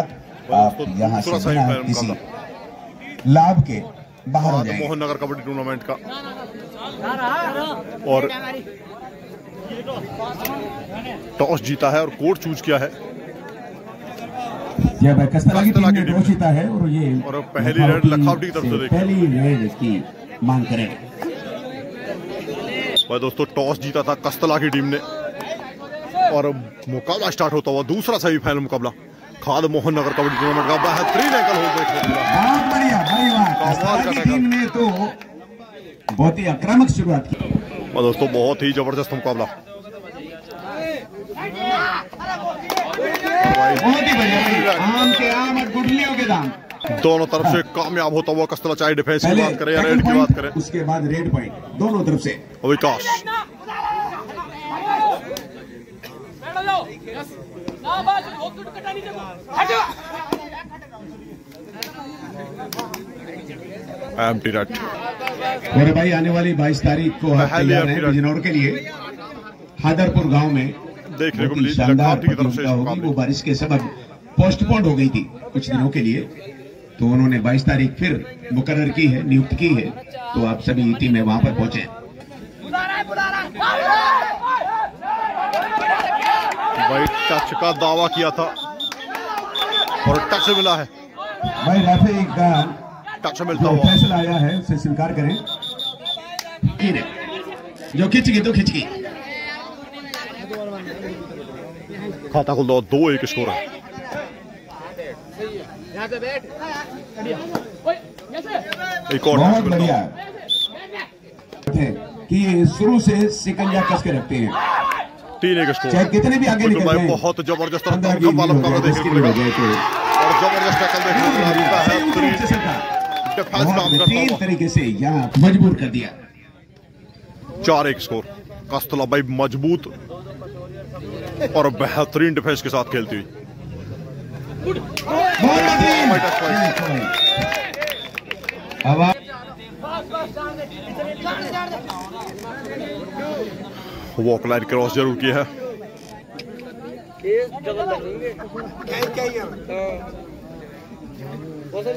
पश्चात आप यहाँ से बिना किसी लाभ के बाहर हो जाएँगे मोहन नगर कबड्डी टूर्नामेंट का और टॉस जीता है और कोर्ट चूज़ किया है जब कस्तला की टीम ने टॉस जीता है और ये और पहली रेड लखावटी की तरफ़ से पहली रेड की मांग करें भाई दोस्तों टॉस जीता था कस्तला की टीम ने और मुकाबला स्टार्ट होता हुआ दूसरा सेमीफाइनल मुकाबला खाद मोहन नगर कबड्डी टूर्नामेंट का बेहतरीन एंकल मिला बहुत बढ़िया का की टीम ने तो बहुत ही आक्रामक शुरुआत की और दोस्तों बहुत ही ज़बरदस्त मुकाबला बहुत ही बढ़िया आम के आम और गुठलियों के दाम दोनों तरफ़ से कामयाब होता हुआ कस्तला चाहे डिफेंस की। बात करें या रेड की बात करें उसके बाद रेड पॉइंट दोनों तरफ़ से और विकास एम्प्टी रेड और भाई आने वाली 22 तारीख को तैयार हैं बिजनौर के लिए। हादरपुर गाँव में देखने को मिली शानदार लखावटी की तरफ़ से प्रतियोगिता होगी। वो बारिश के सबब पोस्टपोन हो गई थी कुछ दिनों के लिए। तो उन्होंने 22 तारीख फिर मुकर्र की है नियुक्त की है। तो आप सभी टीमें वहाँ पर पहुँचे। भाई टच का दावा किया था और टच मिला है। भाई रेफरी का टच मिलता हुआ। फैसला आया है उसे स्वीकार करें। जो खिंच गई तो खिंच गई। खाता खुल दो दो एक स्कोर है। एक और बहुत बढ़िया। कि शुरू से सिकंजा कस के रखते हैं। तीन एक स्कोर कितने भी आगे निकल जाएँ, बहुत ज़बरदस्त और पंद्रह वाला मुकाबला देखने को मिलेगा तो। और ज़बरदस्त टैकल देखने को मिला है डिफेंस काम करता हुआ। तरीके से यहाँ मजबूर कर दिया। चार एक स्कोर कस्तला भाई मज़बूत और बेहतरीन डिफेंस के साथ खेलती हुई। वॉक लाइन क्रॉस ज़रूर किया है।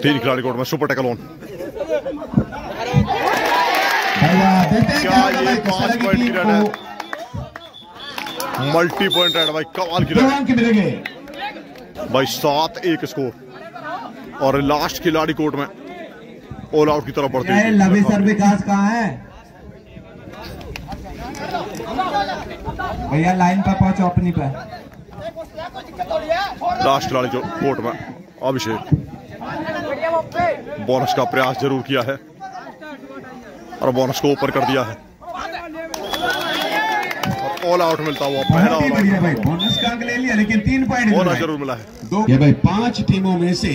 तीन खिलाड़ी कोर्ट में, सुपर टैकल ऑन हैं क्या है? मल्टी पॉइंट रेड भाई, कमाल की भाई सात एक स्कोर। और लास्ट खिलाड़ी कोर्ट में ऑल आउट की तरफ़ बढ़ती ये लवी सर विकास कहाँ है? भैया लाइन पर पहुंचो अपनी पर। लास्ट खिलाड़ी जो कोर्ट में अभिषेक। बोनस का प्रयास ज़रूर किया है और बोनस को ऊपर कर दिया है। और ऑल आउट मिलता हुआ पहला ऑल बढ़िया आउट भाई बोनस का ले लिया लेकिन तीन पॉइंट बोनस ज़रूर मिला है। दो ये भाई पाँच टीमों में से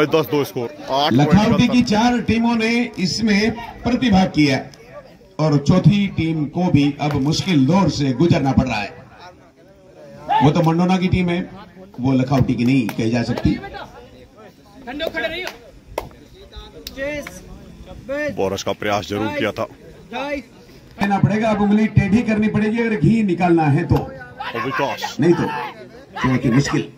भाई दस दो स्कोर आठ लखावटी की चार टीमों ने इसमें प्रतिभाग किया है और चौथी टीम को भी अब मुश्किल दौर से गुजरना पड़ रहा है। वो तो मंडोना की टीम है वो लखावटी की नहीं कही जा सकती। बोनस का प्रयास ज़रूर किया था। कहना पड़ेगा अब उंगली टेढ़ी करनी पड़ेगी अगर घी निकालना है तो। नहीं तो जो है कि मुश्किल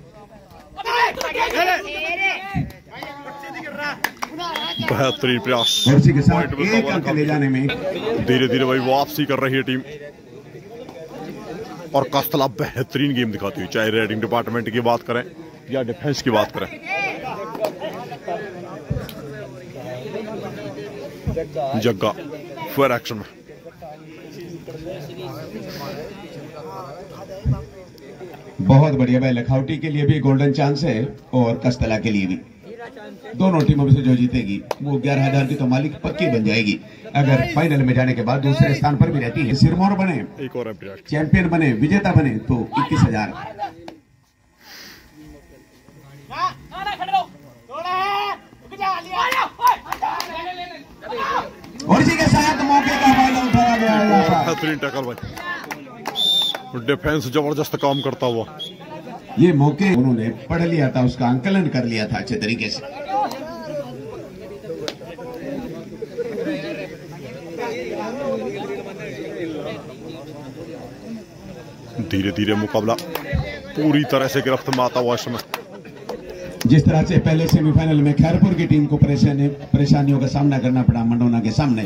बेहतरीन प्रयास। धीरे धीरे भाई वापसी कर रही है टीम। और कस्तला बेहतरीन गेम दिखाती हुई चाहे रेडिंग डिपार्टमेंट की बात करें या डिफेंस की बात करें। जग्गा फिर एक्शन में। बहुत बढ़िया भाई लखावटी के लिए भी गोल्डन चांस है और कस्तला के लिए भी। दोनों टीमों में से जो जीतेगी वो ग्यारह हज़ार की तो मालिक पक्की बन जाएगी। अगर फाइनल में जाने के बाद दूसरे स्थान पर भी रहती है सिरमौर बने एक और चैंपियन बने विजेता बने तो इक्कीस हज़ार। और इसी के साथ मौके का फ़ायदा उठाया गया यहाँ पर। बेहतरीन टैकल भाई। डिफेंस ज़बरदस्त काम करता हुआ। ये मौके उन्होंने पढ़ लिया था उसका आंकलन कर लिया था अच्छे तरीके से। धीरे धीरे मुकाबला पूरी तरह से गिरफ्त में आता हुआ समय जिस तरह से पहले सेमीफाइनल में खैरपुर की टीम को परेशानी परेशानियों का सामना करना पड़ा मंडोना के सामने।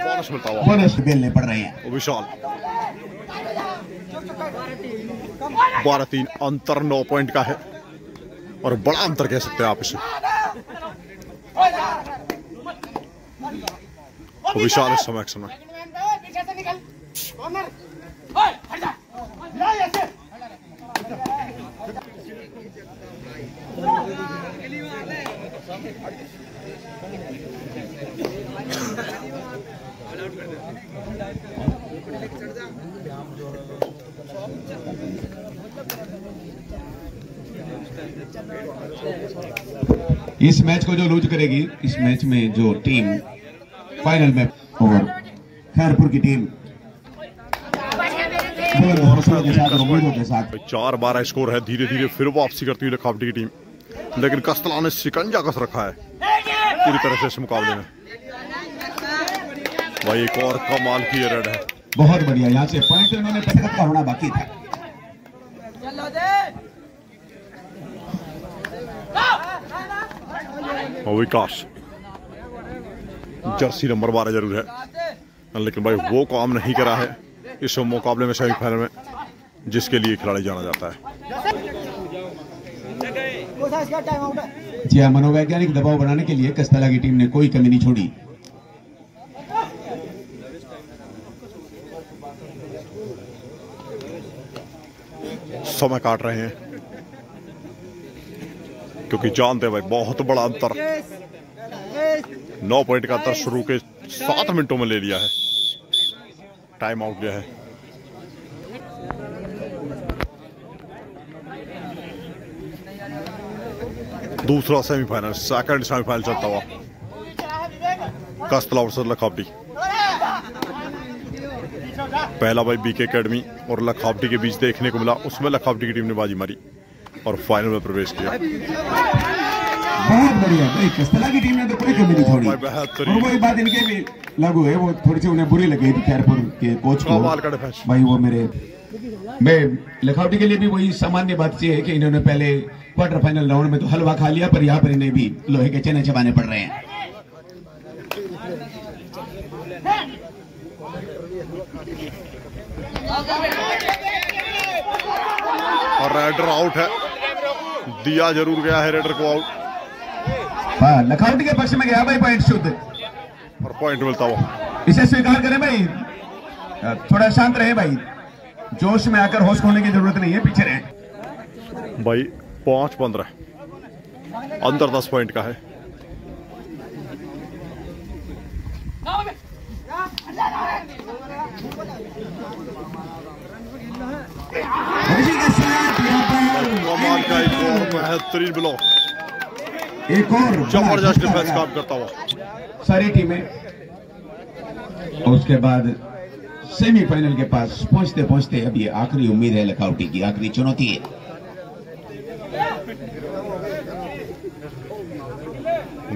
बोनस मिलता हुआ। बोनस बेलने पड़ रहे हैं। विशाल। बारह तीन अंतर नौ पॉइंट का है। और बड़ा अंतर कह सकते हैं आप इसे। विशाल इस समय एक्शन में पीछे से निकल कॉर्नर ओए हट जा ला ऐसे इस मैच को जो लूज करेगी इस मैच में जो टीम फाइनल में और खैरपुर की टीम चार बारह स्कोर है धीरे धीरे फिर वापसी करती हुई लखावटी की टीम। लेकिन कस्तला ने शिकंजा कस रखा है पूरी तरह से इस मुकाबले में। भाई एक और कमाल की रेड है। बहुत बढ़िया यहाँ से पॉइंट उन्होंने होना बाकी था। और विकास। जर्सी नंबर बारह ज़रूर है। लेकिन भाई वो काम नहीं करा है इस मुकाबले में सेमीफाइनल में जिसके लिए खिलाड़ी जाना जाता है। जी हाँ मनोवैज्ञानिक दबाव बनाने के लिए कस्तला की टीम ने कोई कमी नहीं छोड़ी। समय काट रहे हैं। क्योंकि जानते हैं भाई, बहुत बड़ा अंतर। नौ पॉइंट का अंतर शुरू के सात मिनटों में ले लिया है। टाइम आउट गया है। दूसरा सेमीफाइनल सेकंड सेमीफाइनल चलता हुआ। कस्तला वर्सेस लखावटी। पहला भाई बीके एकेडमी और लखावटी के बीच देखने को मिला। उसमें लखावटी की टीम ने बाजी मारी। और फाइनल में प्रवेश किया। बहुत बढ़िया। कस्तला की टीम ने तो कोई कमी नहीं छोड़ी। और वही बात इनके भी लागू है वो थोड़ी सी उन्हें बुरी लगी थी खैरपुर के कोच को। भाई वो मेरे मैं के लिए भी वही सामान्य बात ये है कि इन्होंने पहले क्वार्टर फाइनल राउंड में तो हलवा खा लिया पर यहाँ पर इन्हें भी लोहे के चने चबाने पड़ रहे हैं। और रेडर आउट है। दिया ज़रूर गया है रेडर को आउट। हाँ के पक्ष में गया भाई पॉइंट शुद्ध और पॉइंट मिलता हुआ। इसे स्वीकार करें भाई। थोड़ा शांत रहे भाई। जोश में आकर होश खोने की ज़रूरत नहीं है पीछे रहे। भाई पाँच पंद्रह। अंदर दस पॉइंट का है। कमाल का एक और बेहतरीन ब्लॉक एक और ज़बरदस्त डिफेंस काम करता हुआ सारी टीमें और उसके बाद सेमीफाइनल के पास पहुँचते पहुँचते अब ये आखिरी उम्मीद है लखावटी की आखिरी चुनौती है।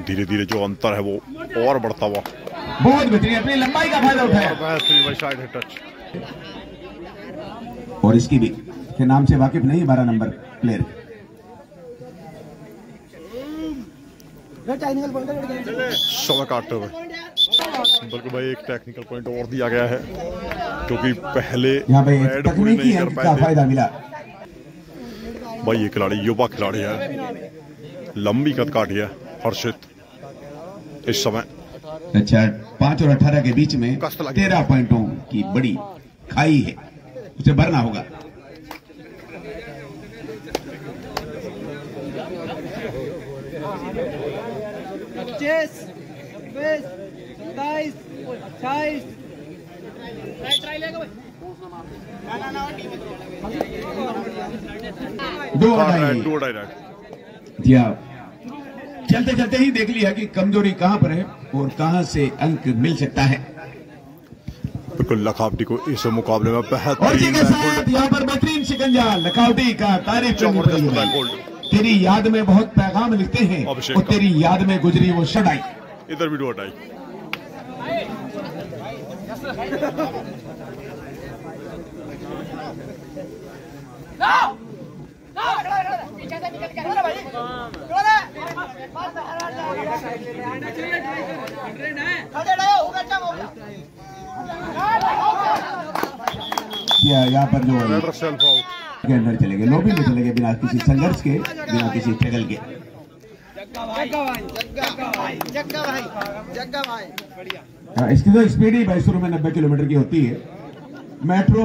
धीरे धीरे जो अंतर है वो और बढ़ता हुआ। बहुत बेहतरीन अपनी लंबाई का फ़ायदा उठाया बेहतरीन भाई साइड टच और इसकी भी के नाम से वाकिफ नहीं बारह नंबर प्लेयर समय काटते हुए बल्कि भाई एक टेक्निकल पॉइंट और दिया गया है क्योंकि पहले तकनीकी नहीं कर फ़ायदा मिला। भाई ये खिलाड़ी युवा खिलाड़ी है। लंबी कद काटी है हर्षित इस समय। अच्छा पाँच और अठारह के बीच में तेरह पॉइंटों की बड़ी खाई है। उसे भरना होगा। पच्चीस छब्बीस सत्ताईस अट्ठाईस। दो हाँ, दो चलते चलते ही देख लिया कि कमज़ोरी कहाँ पर है और कहाँ से अंक मिल सकता है। बिल्कुल लखावटी को इस मुकाबले में और बेहतरीन यहाँ पर बेहतरीन शिकंजा लखावटी का तारीफ़ तेरी याद में बहुत पैगाम लिखते हैं और तेरी याद में गुजरी वो शडाई इधर भी से निकल के खड़ा भाई खड़ा खड़े रहो होगा क्या होगा या यहाँ पर जो के अंदर चले गए लॉबी में चले गए बिना किसी संघर्ष के बिना किसी ट्रगल के। जग्गा भाई जग्गा भाई हाँ, इसकी तो स्पीड ही भाई शुरू में नब्बे किलोमीटर की होती है। मेट्रो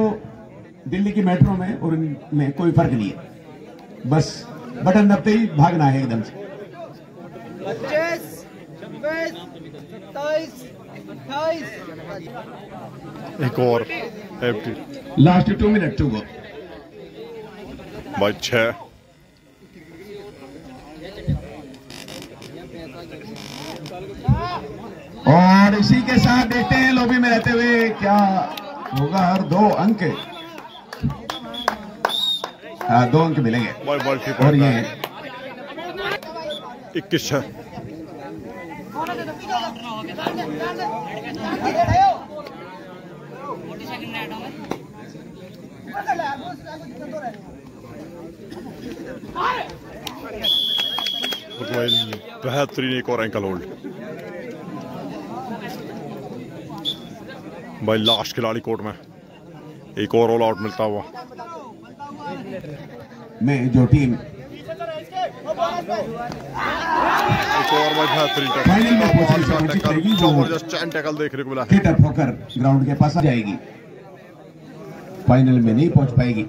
दिल्ली की मेट्रो में और इनमें कोई फ़र्क नहीं है। बस बटन दबते ही भागना है एकदम से। पच्चीस छब्बीस एक और last two minute to go भाई और इसी के साथ देखते हैं लॉबी में रहते हुए क्या होगा हर दो अंक। हाँ दो अंक मिलेंगे। और ये इक्कीस बेहतरीन एक और एंकल होल्ड। भाई लास्ट खिलाड़ी कोर्ट में एक और ऑल आउट मिलता हुआ में जो टीम एक और बेहतरीन फाइनल में टैकल वंचित रहेगी जो ज़बरदस्त चैन टैकल देखने को मिला। होकर ग्राउंड के पास आ जाएगी। फाइनल में नहीं पहुँच पाएगी।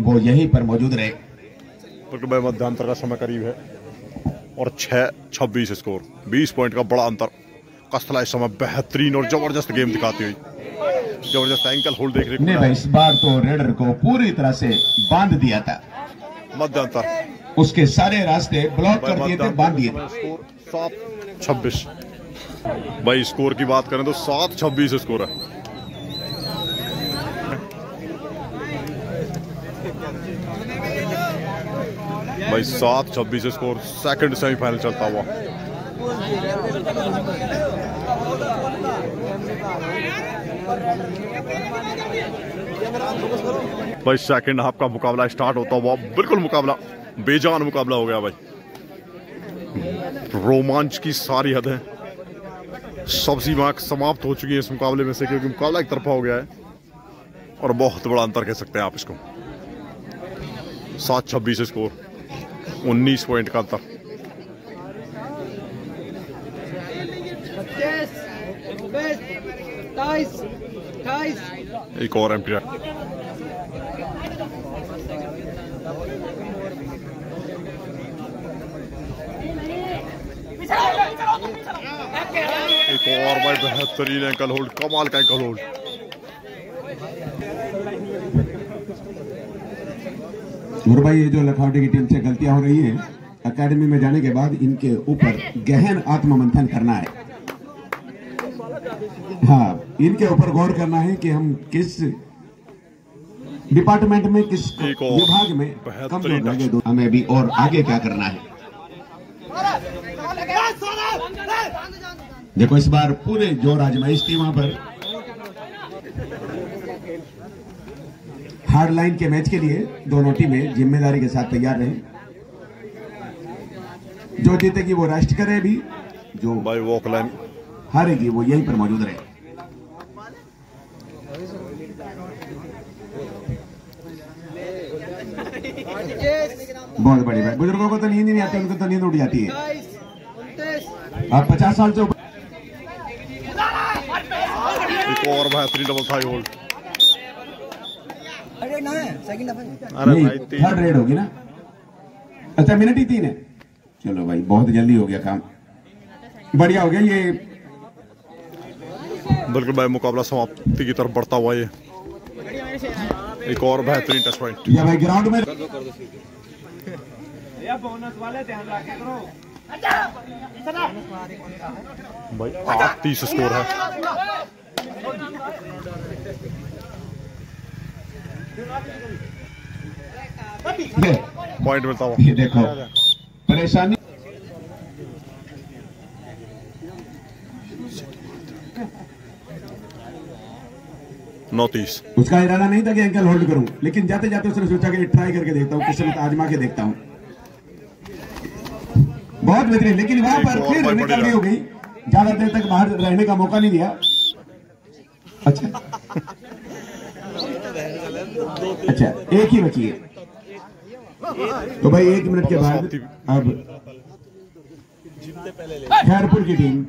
वो यहीं पर मौजूद रहे। मध्यांतर का समय करीब है। और छह छब्बीस स्कोर बीस पॉइंट का बड़ा अंतर। कस्तला इस समय बेहतरीन और ज़बरदस्त गेम दिखाती हुई। ज़बरदस्त एंकल होल्ड देख भाई इस बार तो रेडर को पूरी तरह से बाँध दिया था। मध्यांतर। उसके सारे रास्ते ब्लॉक कर दिए थे, बाँध दिए सात छब्बीस। भाई स्कोर की बात करें तो सात छब्बीस स्कोर है। भाई, सात छब्बीस स्कोर सेकंड सेमीफाइनल चलता हुआ। भाई सेकंड हाफ़ का मुकाबला स्टार्ट होता हुआ, बिल्कुल मुकाबला। बेजान मुकाबला हो गया भाई। रोमांच की सारी हदें सब सीमा समाप्त हो चुकी है इस मुकाबले में से क्योंकि मुकाबला एक तरफा हो गया है और बहुत बड़ा अंतर कह सकते हैं आप इसको। सात छब्बीस स्कोर उन्नीस पॉइंट का अंतर। एक और एम्प्टी एक और भाई बेहतरीन एंकल होल्ड कमाल का एंकल होल्ड और भाई ये जो लखौटी की टीम से गलतियाँ हो रही है एकेडमी में जाने के बाद इनके ऊपर गहन आत्ममंथन करना है। हाँ इनके ऊपर गौर करना है कि हम किस डिपार्टमेंट में किस विभाग में टच। हमें भी और आगे क्या करना है। देखो इस बार पूरे ज़ोर आजमाइश थी वहाँ पर। हार्ड लाइन के मैच के लिए दोनों टीमें ज़िम्मेदारी के साथ तैयार रहे। जो जीतेगी वो रेस्ट करे भी जो भाई वॉक लाइन हारेगी वो यहीं पर मौजूद रहे। बहुत बड़ी बात बुज़ुर्गों को तो नींद नहीं आती उनको तो नींद उठ जाती है। आप पचास साल से ऊपर एक और बेहतरीन डबल थाई होल्ड अरे ना सेकंड अरे भाई थर्ड रेड होगी ना। अच्छा मिनट ही तीन है। चलो भाई बहुत जल्दी हो गया काम। बढ़िया हो गया ये। बिल्कुल भाई मुकाबला समाप्ति की तरफ़ बढ़ता हुआ ये। एक और बेहतरीन टच पॉइंट ये भाई ग्राउंड में भाई आठ तीस स्कोर है। ये पॉइंट हुआ ये देखो परेशानी नौ तीस उसका इरादा नहीं था कि एंकल होल्ड करूँ लेकिन जाते जाते उसने सोचा कि ट्राई करके देखता हूँ किस्मत आजमा के देखता हूँ। बहुत बेहतरीन लेकिन वहाँ पर फिर निकल हो गई। ज़्यादा देर तक बाहर रहने का मौका नहीं दिया। अच्छा। अच्छा एक ही बची है। तो भाई एक मिनट के बाद अब खैरपुर की टीम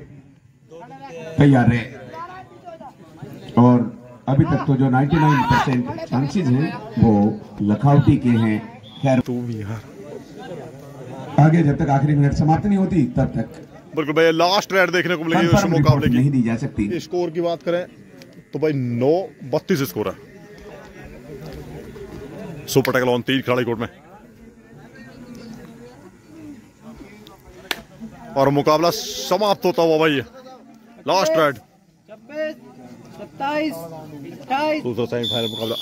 तैयार है। और अभी तक तो जो 99 परसेंट चांसेस हैं वो लखौटी के हैं। खैर तू भी यार आगे जब तक आखिरी मिनट समाप्त नहीं होती तब तक। बिल्कुल भाई लास्ट रेड देखने को मिलेगी मुकाबले नहीं दी जा सकती। स्कोर की बात करें तो भाई नौ बत्तीस स्कोर है। सुपर टैकल ऑन तीन खिलाड़ी कोर्ट में। और मुकाबला समाप्त होता हुआ भाई लास्ट रेड सत्ताईस दूसरा सेमीफाइनल मुकाबला।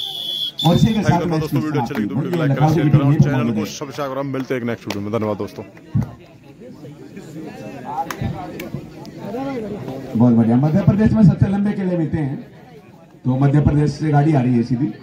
और इसी के थैंक साथ यू मैच दोस्तों वीडियो अच्छी लगी तो वीडियो लाइक करें शेयर करें और चैनल बहुत को सब्सक्राइब करें। मिलते हैं एक नेक्स्ट वीडियो में। धन्यवाद दोस्तों। बहुत बढ़िया। मध्य प्रदेश में सबसे लंबे किले मिलते हैं। तो मध्य प्रदेश से गाड़ी आ रही है सीधी?